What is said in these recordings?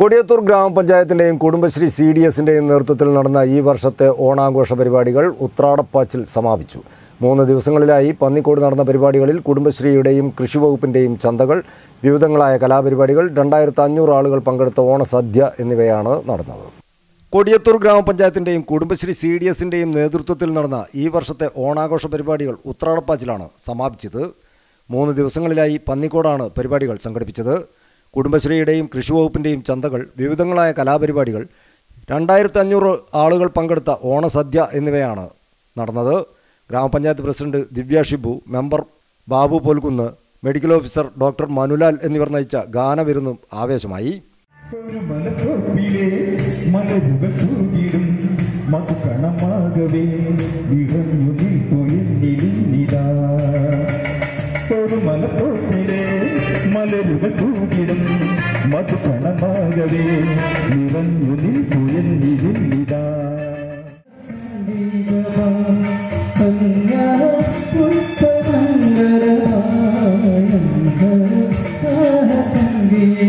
കൊടിയത്തൂർ ഗ്രാമപഞ്ചായത്തിന്റെയും Kudumbashree C D എസിന്റെയും നേതൃത്വത്തിൽ നടന്ന ഈ വർഷത്തെ ഓണാഘോഷ പരിപാടികൾ ഉത്രാടപ്പാച്ചിൽ സമാപിച്ചു. മൂന്ന് ദിവസങ്ങളിലായി പന്നിക്കോട് നടന്ന പരിപാടികളിൽ കുടുംബശ്രീയുടെയും കൃഷിവകുപ്പിന്റെയും ചന്തകൾ വിവിധങ്ങളായ കലാപരിപാടികൾ രണ്ടായിരത്തി അഞ്ഞൂറ് ആളുകൾ പങ്കെടുത്ത ഓണസദ്യ എന്നിവയാണ് നടന്നത്. കൊടിയത്തൂർ ഗ്രാമപഞ്ചായത്തിന്റെയും കുടുംബശ്രീ സി ഡി എസിന്റെയും നേതൃത്വത്തിൽ നടന്ന ഈ വർഷത്തെ ഓണാഘോഷ പരിപാടികൾ ഉത്രാടപ്പാച്ചിലാണ് സമാപിച്ചത്. മൂന്ന് ദിവസങ്ങളിലായി പന്നിക്കോടാണ് പരിപാടികൾ സംഘടിപ്പിച്ചത്. കുടുംബശ്രീയുടെയും കൃഷി വകുപ്പിന്റെയും ചന്തകൾ വിവിധങ്ങളായ കലാപരിപാടികൾ രണ്ടായിരത്തി അഞ്ഞൂറ് ആളുകൾ പങ്കെടുത്ത ഓണസദ്യ എന്നിവയാണ് നടന്നത്. ഗ്രാമപഞ്ചായത്ത് president Divya Shibu member Babu Polkunnu medical officer doctor Manulal എന്നിവർ നയിച്ച ഗാനവിരുന്നും ആവേശമായി. മലരുകൾ തൂകിടും. മധുപണമാകവേ നിറഞ്ഞു നിൽപ്പൊയെന്നിലിന്നിതാ കാരണപ്പെണ്ണാളേ,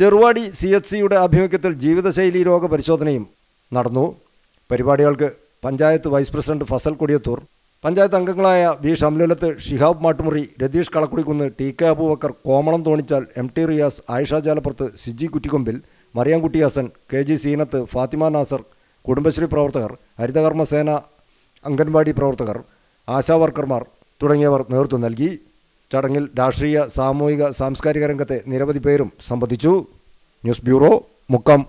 ചെറുവാടി സി എച്ച് സിയുടെ ആഭിമുഖ്യത്തിൽ ജീവിതശൈലി രോഗ പരിശോധനയും നടന്നു. പരിപാടികൾക്ക് പഞ്ചായത്ത് വൈസ് പ്രസിഡന്റ് ഫസൽ കൊടിയത്തൂർ പഞ്ചായത്ത് അംഗങ്ങളായ V Shamlulath Shihab Mattumuri Ratheesh Kalakkudikkunnu T K Aboobacker Komalam Thonichal M T Riyas Ayisha ജാലപ്പുറത്ത് Siji കുറ്റിക്കൊമ്പിൽ മറിയാംകുട്ടി ഹസൻ കെ ജി സീനത്ത് ഫാത്തിമ നാസർ കുടുംബശ്രീ പ്രവർത്തകർ ഹരിതകർമ്മസേന അംഗൻവാടി പ്രവർത്തകർ ആശാവർക്കർമാർ തുടങ്ങിയവർ നേതൃത്വം നൽകി. ചടങ്ങിൽ രാഷ്ട്രീയ സാമൂഹിക സാംസ്കാരിക രംഗത്തെ നിരവധി പേരും സംബന്ധിച്ചു. News bureau Mukkam.